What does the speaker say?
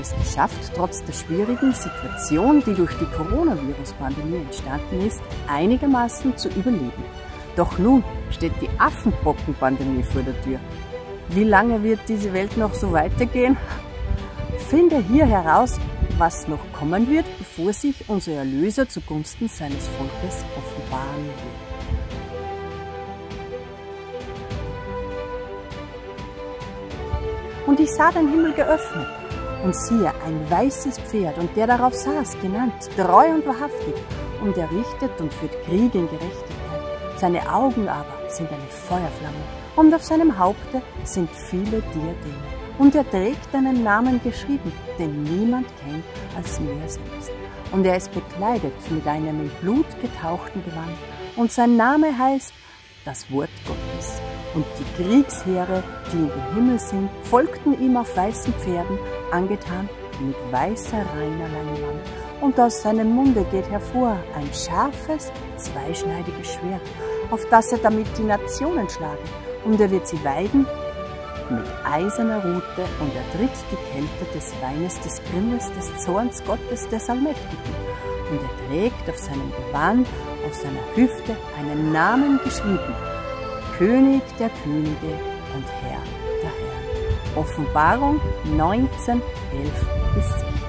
es geschafft, trotz der schwierigen Situation, die durch die Coronavirus-Pandemie entstanden ist, einigermaßen zu überleben. Doch nun steht die Affenpockenpandemie vor der Tür. Wie lange wird diese Welt noch so weitergehen? Finde hier heraus, was noch kommen wird, bevor sich unser Erlöser zugunsten seines Volkes offenbaren wird. Und ich sah den Himmel geöffnet und siehe ein weißes Pferd und der darauf saß, genannt treu und wahrhaftig, und er richtet und führt Krieg in Gerechtigkeit. Seine Augen aber sind eine Feuerflamme und auf seinem Haupte sind viele Diademe. Und er trägt einen Namen geschrieben, den niemand kennt als er selbst. Und er ist bekleidet mit einem in Blut getauchten Gewand. Und sein Name heißt das Wort Gottes. Und die Kriegsheere, die in den Himmel sind, folgten ihm auf weißen Pferden, angetan mit weißer reiner Leinwand. Und aus seinem Munde geht hervor ein scharfes, zweischneidiges Schwert, auf das er damit die Nationen schlage. Und er wird sie weiden mit eiserner Rute und er tritt die Kälte des Weines, des Grimmes, des Zorns Gottes, des Allmächtigen. Und er trägt auf seinem Gewand, auf seiner Hüfte einen Namen geschrieben, König der Könige und Herr. Offenbarung 19, 11 bis 12.